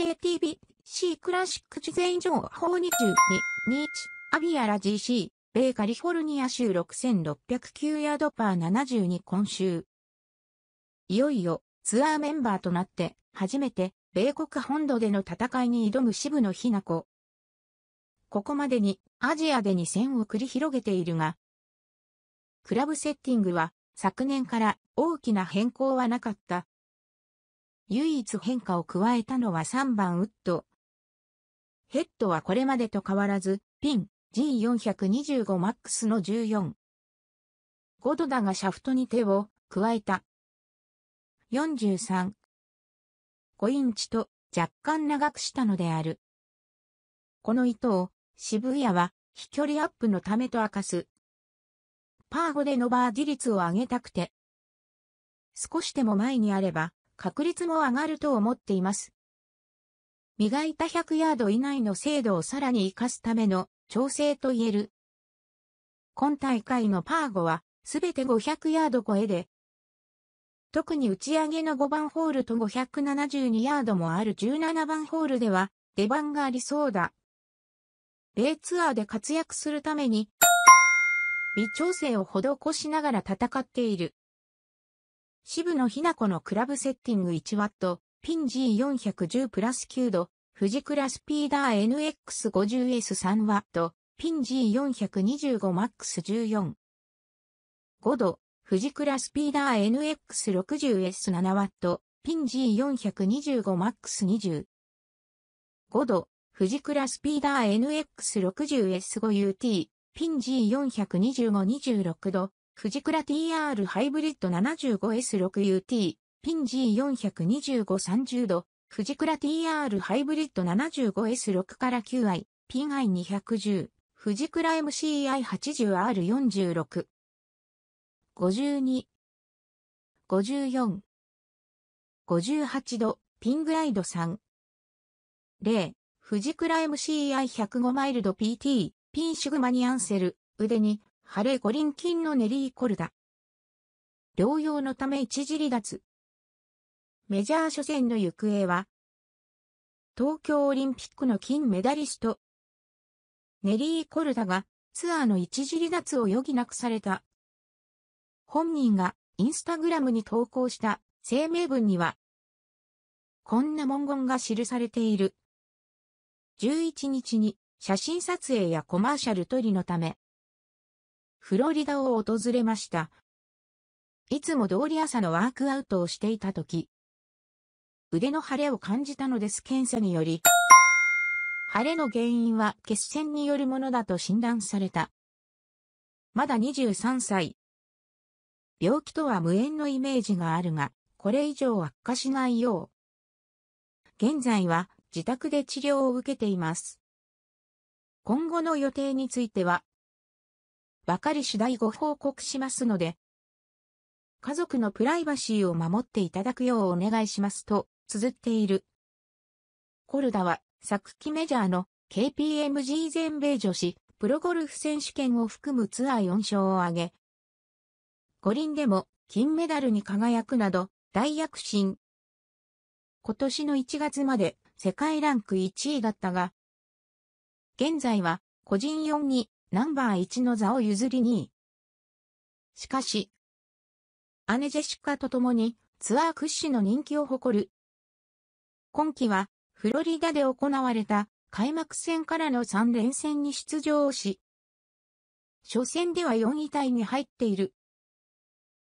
JTBC クラシック事前情報22日アビアラ GC 米カリフォルニア州6609ヤードパー72今週いよいよツアーメンバーとなって初めて米国本土での戦いに挑む渋野日向子。ここまでにアジアで2戦を繰り広げているが、クラブセッティングは昨年から大きな変更はなかった。唯一変化を加えたのは3番ウッド。ヘッドはこれまでと変わらず、ピン G425MAX の14。5度だがシャフトに手を加えた。43。5インチと若干長くしたのである。この糸を渋谷は飛距離アップのためと明かす。パー5でのバーディ率を上げたくて。少しでも前にあれば確率も上がると思っています。磨いた100ヤード以内の精度をさらに活かすための調整と言える。今大会のパー5はすべて500ヤード超えで、特に打ち上げの5番ホールと572ヤードもある17番ホールでは出番がありそうだ。米ツアーで活躍するために、微調整を施しながら戦っている。渋野日向子のクラブセッティング 1W、ピン G410 プラス9度、富士クラスピーダー NX50S3W、ピン G425MAX14。5度、富士クラスピーダー NX60S7W、ピン G425MAX20。5度、富士クラスピーダー NX60S5UT、ピン G42526 度、富士クラ TR ハイブリッド 75S6UT、ピン G42530 度、富士クラ TR ハイブリッド 75S6 から 9i、ピン I210、富士クラ MCI80R46。52、54、58度、ピングライド3。0、富士クラ MCI105 マイルド PT、ピンシグマニアンセル、腕に、ハレ五輪金のネリーコルダ。療養のため一時離脱。メジャー初戦の行方は、東京オリンピックの金メダリスト、ネリー・コルダがツアーの一時離脱を余儀なくされた。本人がインスタグラムに投稿した声明文には、こんな文言が記されている。11日に写真撮影やコマーシャル撮りのため、フロリダを訪れました。いつも通り朝のワークアウトをしていたとき、腕の腫れを感じたのです。検査により、腫れの原因は血栓によるものだと診断された。まだ23歳。病気とは無縁のイメージがあるが、これ以上悪化しないよう。現在は自宅で治療を受けています。今後の予定については、ばかり次第ご報告しますので、家族のプライバシーを守っていただくようお願いしますと、綴っている。コルダは昨季メジャーの KPMG 全米女子プロゴルフ選手権を含むツアー4勝を挙げ、五輪でも金メダルに輝くなど大躍進。今年の1月まで世界ランク1位だったが、現在は個人4にナンバー1の座を譲り2位。しかし、姉ジェシカと共にツアー屈指の人気を誇る。今季はフロリダで行われた開幕戦からの3連戦に出場をし、初戦では4位タイに入っている。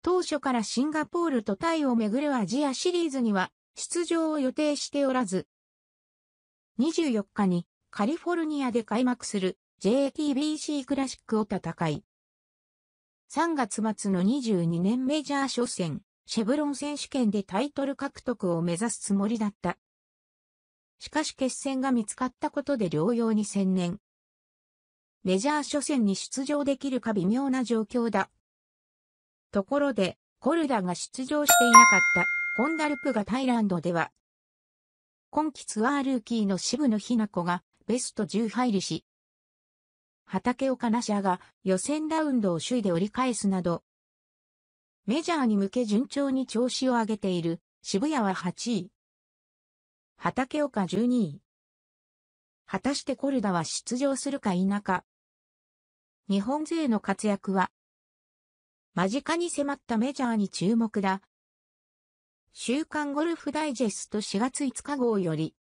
当初からシンガポールとタイをめぐるアジアシリーズには出場を予定しておらず、24日にカリフォルニアで開幕する JTBC クラシックを戦い、3月末の22年メジャー初戦、シェブロン選手権でタイトル獲得を目指すつもりだった。しかし決戦が見つかったことで療養に専念。メジャー初戦に出場できるか微妙な状況だ。ところで、コルダが出場していなかったホンダルプがタイランドでは、今季ツアールーキーの渋野日向子がベスト10入りし、畑岡ナシャが予選ラウンドを首位で折り返すなど、メジャーに向け順調に調子を上げている渋谷は8位。畑岡12位。果たしてコルダは出場するか否か。日本勢の活躍は、間近に迫ったメジャーに注目だ。週刊ゴルフダイジェスト4月5日号より、